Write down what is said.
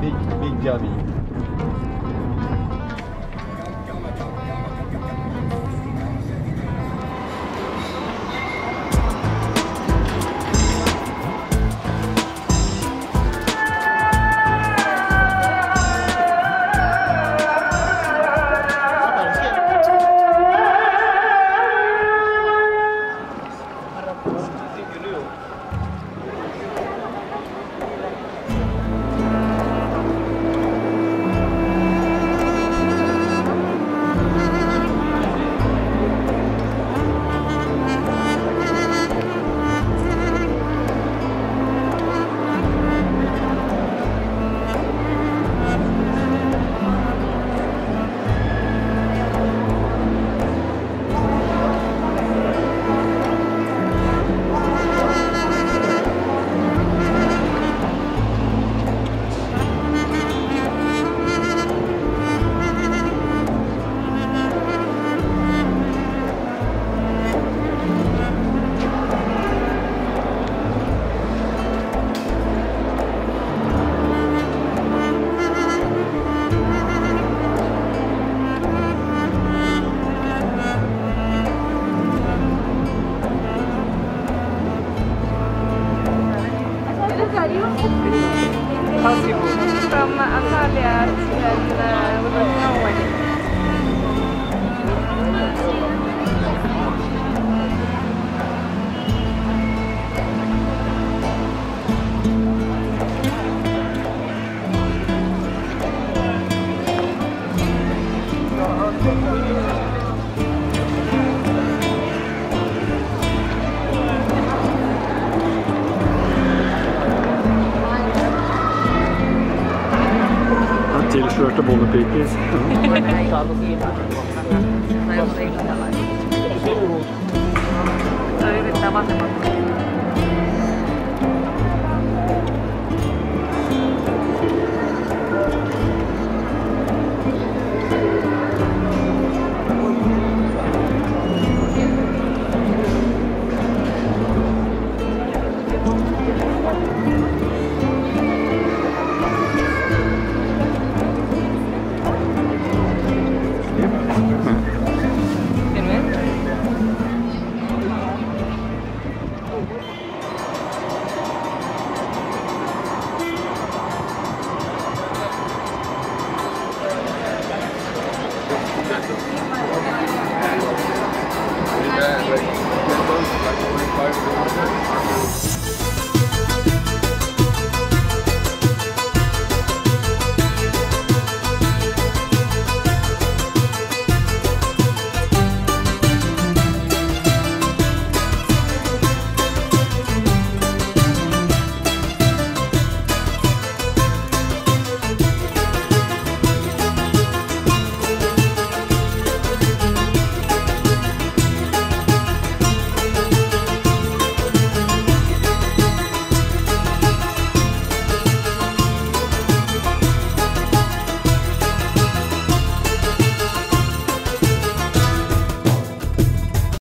Big, big Germany. Gummy. From Antalya till uh, tilslørte bollepiker. Se yrittää vasemmalta. Är du Yeah, like,